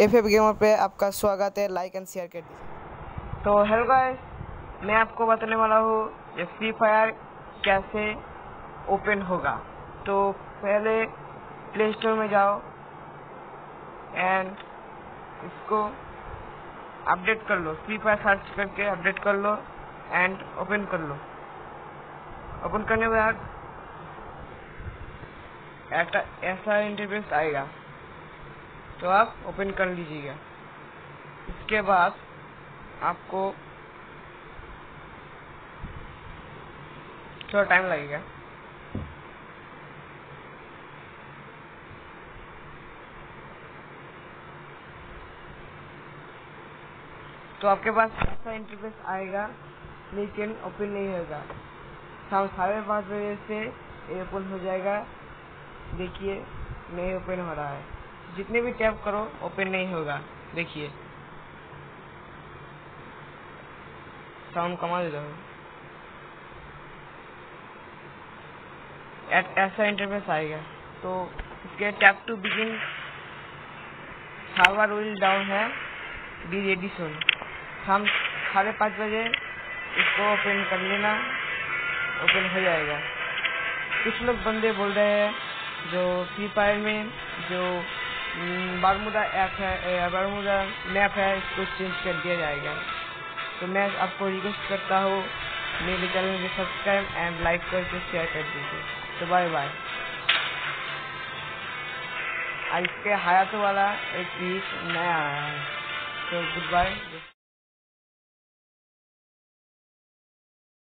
F F gamer पे आपका स्वागत है। लाइक एंड शेयर कर दीजिए। तो हेलो गाइस मैं आपको बताने वाला हूँ ये फ्री फायर कैसे ओपन होगा। तो पहले प्ले स्टोर में जाओ एंड इसको अपडेट कर लो। फ्री फायर सर्च करके अपडेट कर लो एंड ओपन कर लो। ओपन करने के बाद ऐसा इंटरफेस आएगा। तो आप ओपन कर लीजिएगा। इसके बाद आपको थोड़ा टाइम लगेगा। तो आपके पास ऐसा इंटरफेस आएगा, लेकिन ओपन नहीं होगा। शाम साढ़े पाँच बजे से ये ओपन हो जाएगा। देखिए, नहीं ओपन हो रहा है। जितने भी टैप करो ओपन नहीं होगा। देखिए। साउंड कमा दे रहा ऐसा इंटरफेस आएगा। तो इसके tap to begin server will down है। बी रेडी सुन हम साढ़े पाँच बजे इसको ओपन कर लेना। ओपन हो जाएगा। कुछ लोग बंदे बोल रहे हैं, जो फ्री फायर में, जो बारमूदा ऐप है बारमूदा मैप है, इसको चेंज कर दिया जाएगा। तो मैं आपको रिक्वेस्ट करता हूँ, मेरे चैनल को सब्सक्राइब एंड लाइक करके शेयर कर दीजिए। तो बाय बाय इसके हयात वाला एक पीस नया है। तो गुड बाय